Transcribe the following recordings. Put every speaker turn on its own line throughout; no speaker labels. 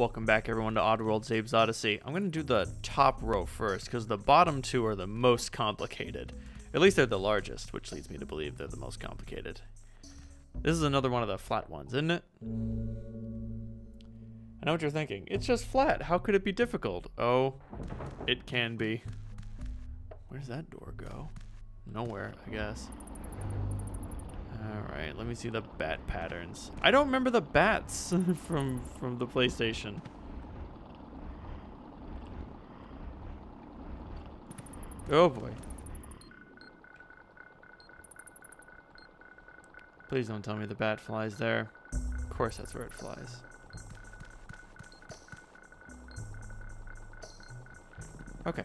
Welcome back everyone to Oddworld Abe's Oddysee. I'm going to do the top row first because the bottom two are the most complicated. At least they're the largest, which leads me to believe they're the most complicated. This is another one of the flat ones, isn't it? I know what you're thinking. It's just flat. How could it be difficult? Oh, it can be. Where's that door go? Nowhere, I guess. Alright, let me see the bat patterns. I don't remember the bats from from the PlayStation. Oh boy. Please don't tell me the bat flies there. Of course that's where it flies. Okay.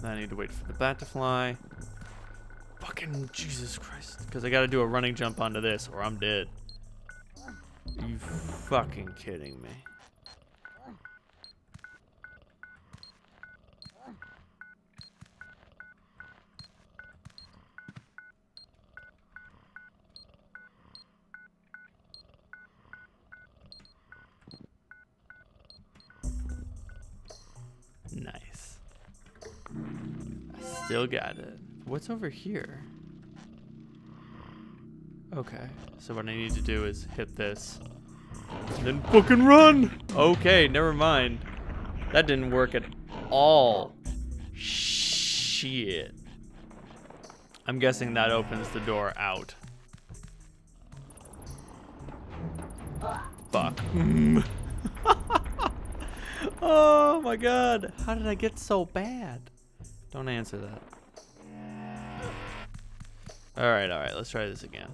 Then I need to wait for the bat to fly. Fucking Jesus Christ. Because I gotta do a running jump onto this or I'm dead. Are you fucking kidding me? Nice. I still got it. What's over here? Okay, so what I need to do is hit this. And then fucking run! Okay, never mind. That didn't work at all. Shit. I'm guessing that opens the door out. Fuck. oh my god. How did I get so bad? Don't answer that. Alright, alright, let's try this again.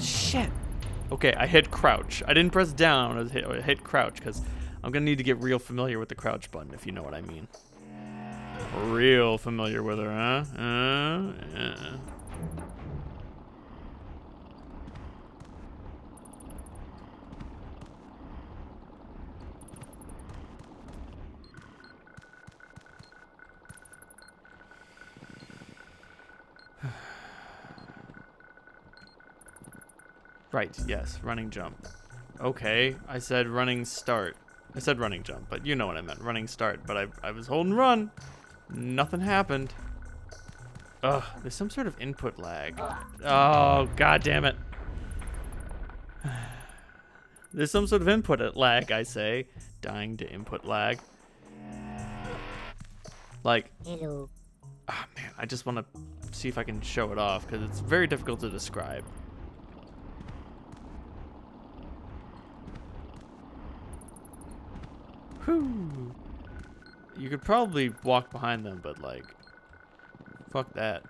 Shit! Okay, I hit crouch. I didn't press down, I hit, I hit crouch, because I'm gonna need to get real familiar with the crouch button, if you know what I mean. Real familiar with her, huh? Uh, yeah. Right, yes, running jump. Okay, I said running start. I said running jump, but you know what I meant, running start. But I, I was holding run. Nothing happened. Ugh, there's some sort of input lag. Oh, god damn it. There's some sort of input lag, I say. Dying to input lag. Like,
Hello.
oh man, I just want to see if I can show it off because it's very difficult to describe. You could probably walk behind them, but like, fuck that.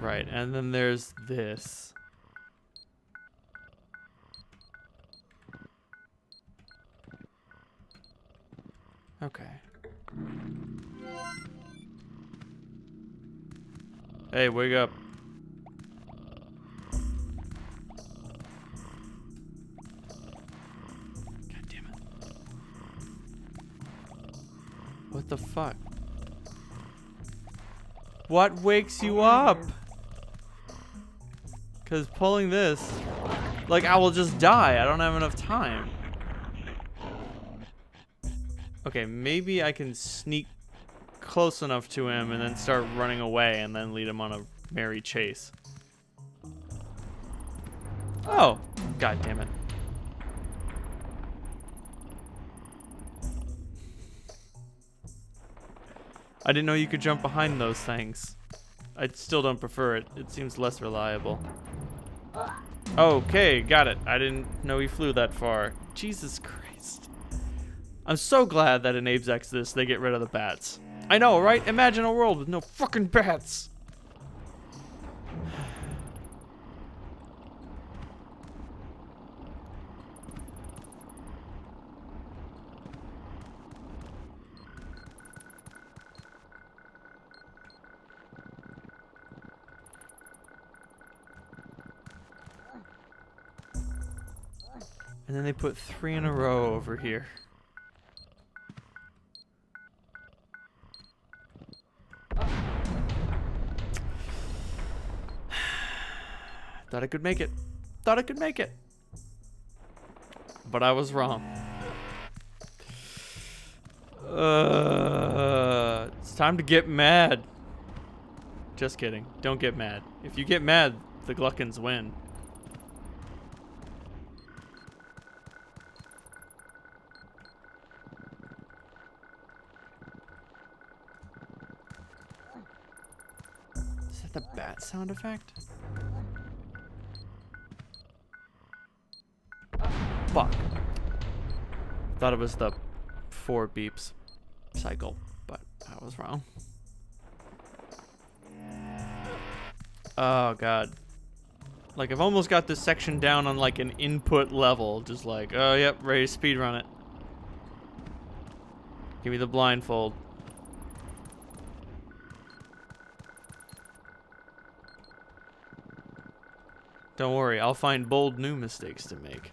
Right, and then there's this. Okay. Hey, wake up. The fuck? What wakes you up? Cause pulling this, like I will just die. I don't have enough time. Okay, maybe I can sneak close enough to him and then start running away and then lead him on a merry chase. Oh, god damn it. I didn't know you could jump behind those things. I still don't prefer it. It seems less reliable. Okay, got it. I didn't know he flew that far. Jesus Christ. I'm so glad that in Abe's Exodus they get rid of the bats. I know, right? Imagine a world with no fucking bats. And then they put three in a row over here. Thought I could make it. Thought I could make it. But I was wrong. Uh, it's time to get mad. Just kidding. Don't get mad. If you get mad, the Glukkons win. Sound effect? Fuck. Thought it was the four beeps cycle, but I was wrong. Oh god. Like I've almost got this section down on like an input level, just like, oh yep, ready to speedrun it. Give me the blindfold. Don't worry, I'll find bold new mistakes to make.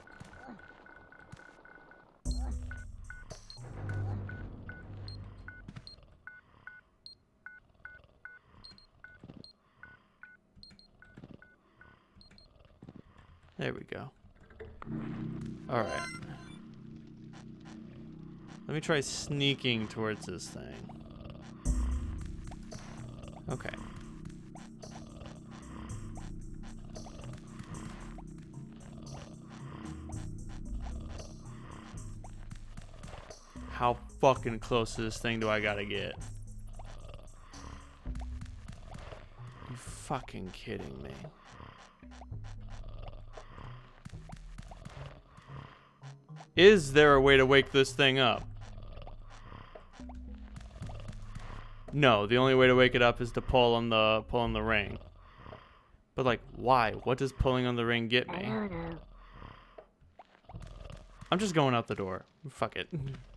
There we go. Alright. Let me try sneaking towards this thing. Okay. Fucking close to this thing do I gotta get? You fucking kidding me? Is there a way to wake this thing up? No, the only way to wake it up is to pull on the pull on the ring. But like, why? What does pulling on the ring get me? I'm just going out the door. Fuck it.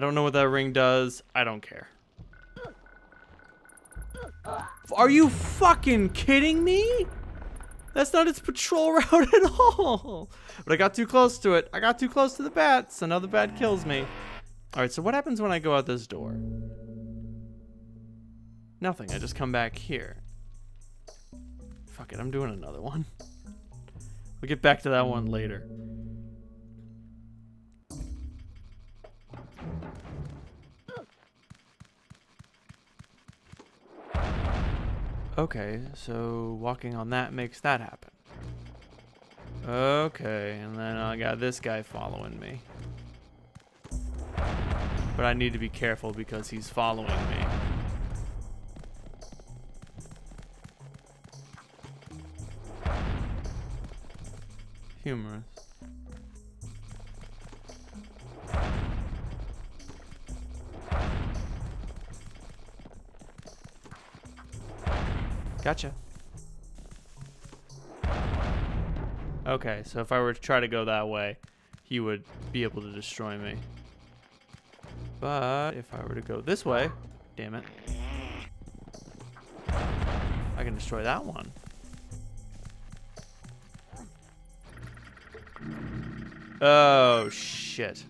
I don't know what that ring does. I don't care. Are you fucking kidding me? That's not its patrol route at all. But I got too close to it. I got too close to the bat, so now the bat kills me. All right, so what happens when I go out this door? Nothing, I just come back here. Fuck it, I'm doing another one. We'll get back to that one later. Okay, so walking on that makes that happen. Okay, and then I got this guy following me. But I need to be careful because he's following me. Humorous. Gotcha. Okay, so if I were to try to go that way, he would be able to destroy me. But if I were to go this way, damn it, I can destroy that one. Oh, shit.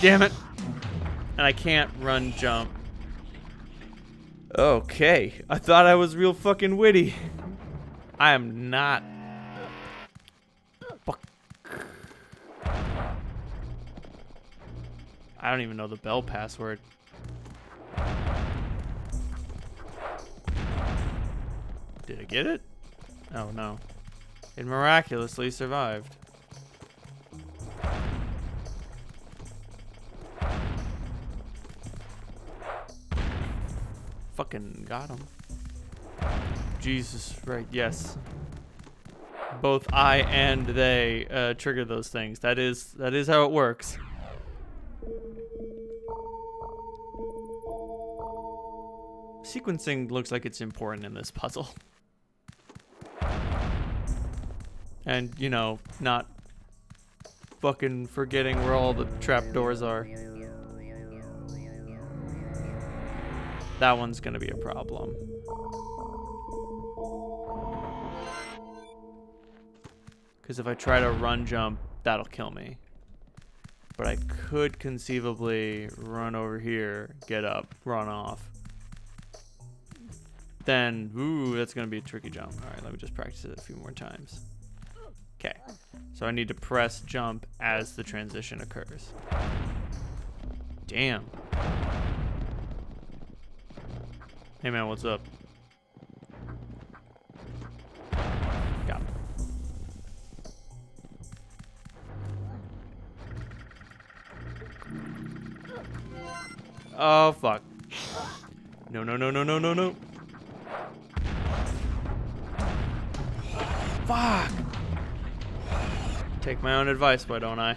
Damn it. And I can't run jump. Okay. I thought I was real fucking witty. I am not. Fuck. I don't even know the bell password. Did I get it? Oh no. It miraculously survived. Fucking got him. Jesus, right, yes. Both I and they uh, trigger those things. That is that is how it works. Sequencing looks like it's important in this puzzle. And, you know, not fucking forgetting where all the trapdoors are. That one's gonna be a problem. Because if I try to run jump, that'll kill me. but I could conceivably run over here, get up, run off. Then, ooh, that's going to be a tricky jump. All right, let me just practice it a few more times. Okay, so I need to press jump as the transition occurs. Damn. Hey man, what's up? Got him. Oh fuck. No, no, no, no, no, no, no. Fuck. Take my own advice, why don't I?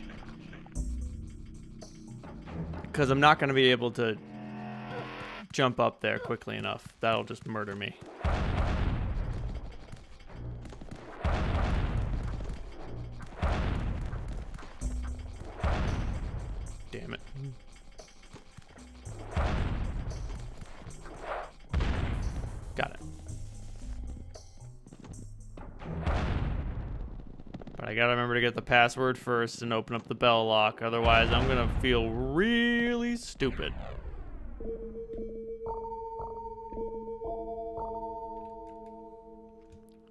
Because I'm not going to be able to jump up there quickly enough. That'll just murder me. Damn it. Got it. But I gotta remember to get the password first and open up the bell lock. Otherwise, I'm gonna feel really stupid.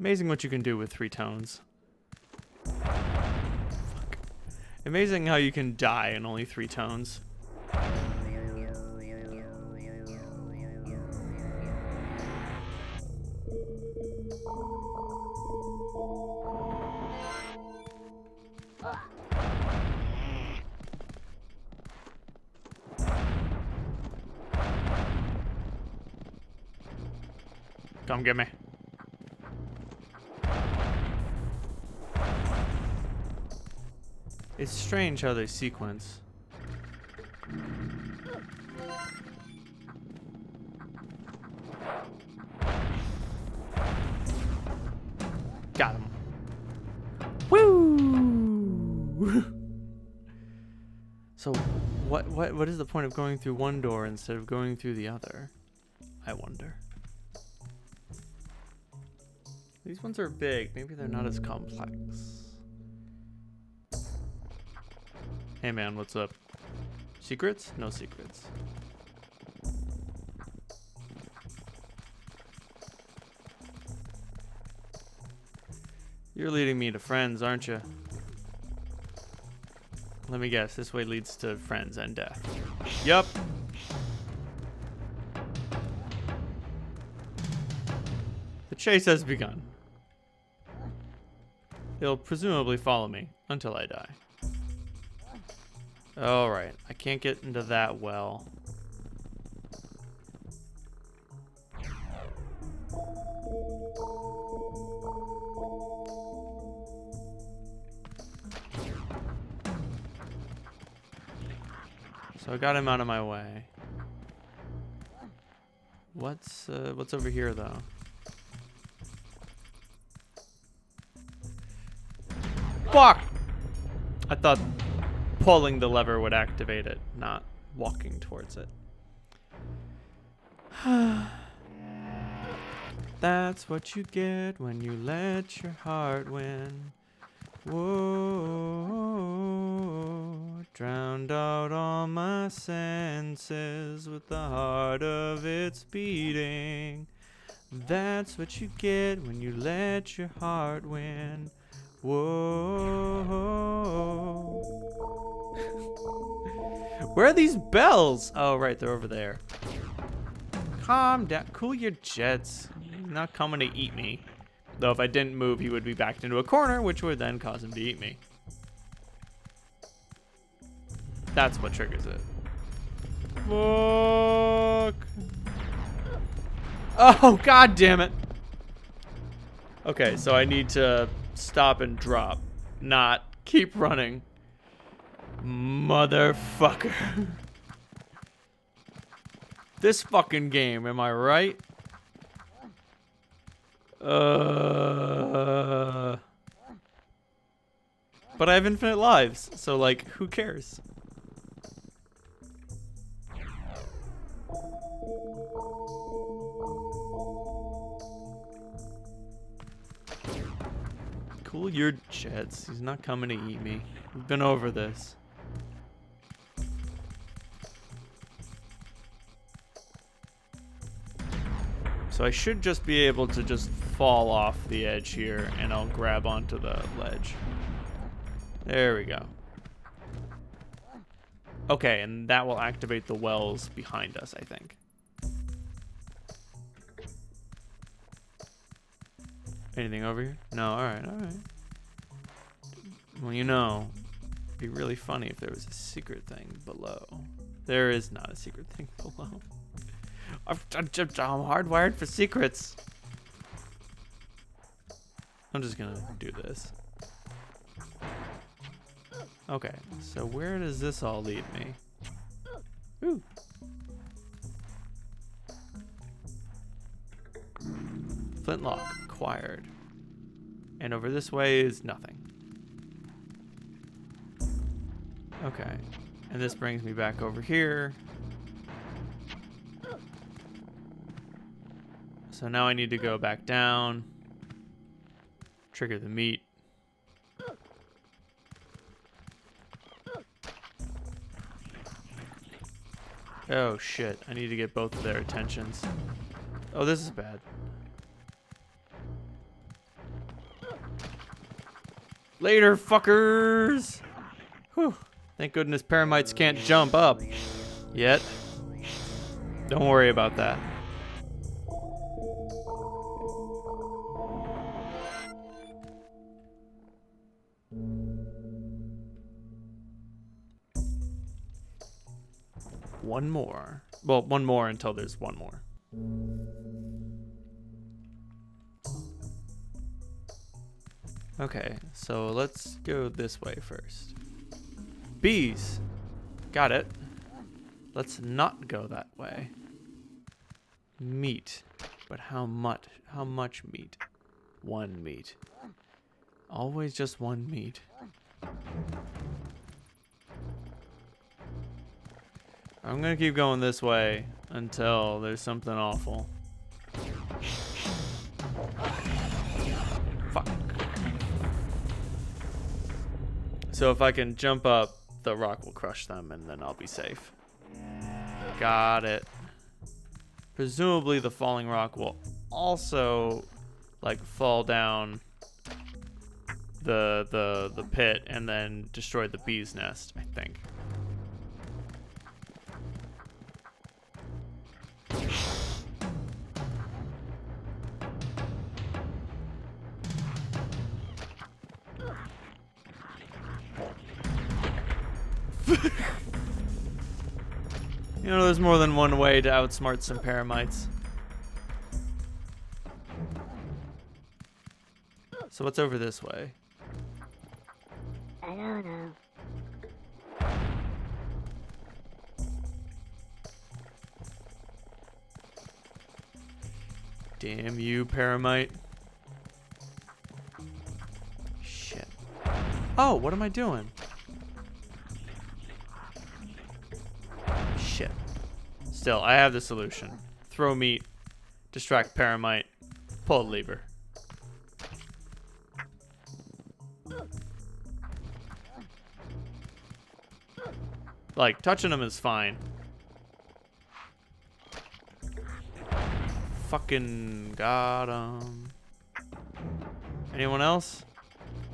Amazing what you can do with three tones. Fuck. Amazing how you can die in only three tones. Come get me. It's strange how they sequence. Got him. Woo! so, what what what is the point of going through one door instead of going through the other? I wonder. These ones are big. Maybe they're not as complex. Hey man, what's up? Secrets? No secrets. You're leading me to friends, aren't you? Let me guess, this way leads to friends and death. Yup. The chase has begun. He'll presumably follow me until I die. Alright, I can't get into that well. So I got him out of my way. What's uh, what's over here though? Fuck! I thought pulling the lever would activate it, not walking towards it. That's what you get when you let your heart win. Whoa, drowned out all my senses with the heart of its beating. That's what you get when you let your heart win. Whoa. Where are these bells? Oh, right, they're over there. Calm down. Cool your jets. He's not coming to eat me. Though if I didn't move, he would be backed into a corner, which would then cause him to eat me. That's what triggers it. Fuck. Oh, god damn it. Okay, so I need to stop and drop, not keep running. Motherfucker. this fucking game, am I right? Uh. But I have infinite lives, so like, who cares? Cool your jets. He's not coming to eat me. We've been over this. So I should just be able to just fall off the edge here and I'll grab onto the ledge. There we go. Okay, and that will activate the wells behind us, I think. Anything over here? No, alright, alright. Well, you know, it'd be really funny if there was a secret thing below. There is not a secret thing below. I'm, hardwired for secrets. I'm just gonna do this. Okay, so where does this all lead me? Ooh. Flintlock acquired. And over this way is nothing. Okay. And this brings me back over here. So now I need to go back down. Trigger the meat. Oh shit, I need to get both of their attentions. Oh, this is bad. Later, fuckers! Whew. Thank goodness paramites can't jump up. Yet. Don't worry about that. One more. Well, one more until there's one more. Okay, so let's go this way first. Bees. Got it. Let's not go that way. Meat. But how much? How much meat? One meat. Always just one meat. I'm gonna keep going this way until there's something awful. Fuck. So if I can jump up, the rock will crush them and then I'll be safe. Got it. Presumably the falling rock will also like fall down the the the pit and then destroy the bee's nest, I think. More than one way to outsmart some paramites. So what's over this way?
I don't know.
Damn you, paramite. Shit. Oh, what am I doing? Still, I have the solution. Throw meat, distract paramite, pull lever. Like, touching them is fine. Fucking got him. Anyone else?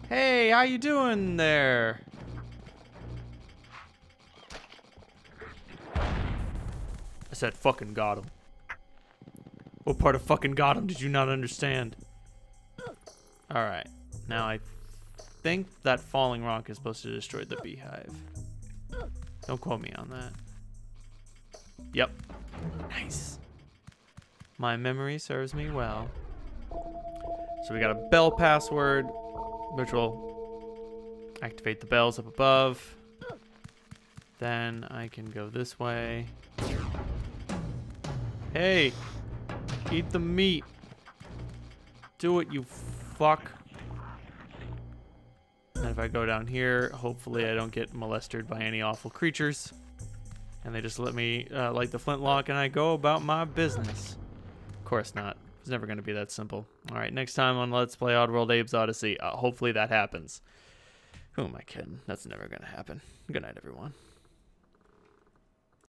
Hey, how you doing there? Said fucking got him. What part of fucking got him did you not understand? Alright. Now I think that falling rock is supposed to destroy the beehive. Don't quote me on that. Yep. Nice. My memory serves me well. So we got a bell password, which will activate the bells up above. Then I can go this way. Hey, eat the meat. Do it, you fuck. And if I go down here, hopefully I don't get molested by any awful creatures. And they just let me uh, light the flintlock and I go about my business. Of course not. It's never going to be that simple. All right, next time on Let's Play Oddworld Abe's Oddysee, uh, hopefully that happens. Who am I kidding? That's never going to happen. Good night, everyone.